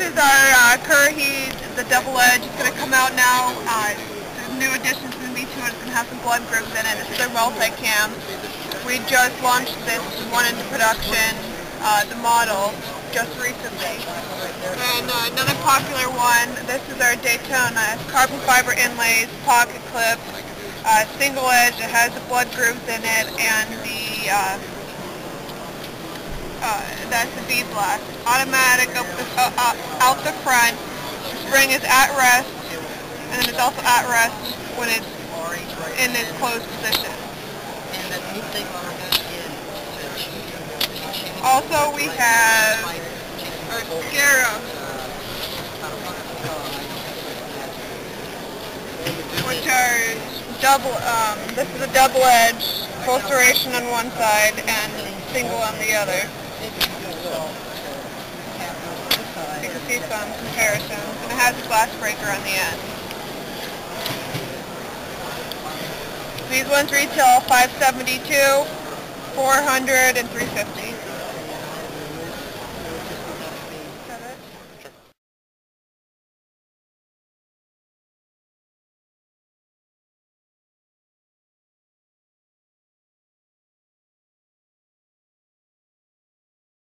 is our uh, Currahee, the double edge. It's going to come out now. Uh, the new additions going to be to it. It's going to have some blood grooves in it. This is our multi-cam. We just launched this one into production, uh, the model, just recently. And uh, another popular one, this is our Daytona. It's carbon fiber inlays, pocket clips, uh, single edge. It has the blood grooves in it and the uh, uh, that's the V blast. Automatic up the, uh, uh, out the front. The spring is at rest, and then it's also at rest when it's in this closed position. Also, we have our Scarab, which are double. Um, this is a double edge, full serration on one side and single on the other. See some comparisons, and it has a glass breaker on the end. These ones retail 572, 400, and 350.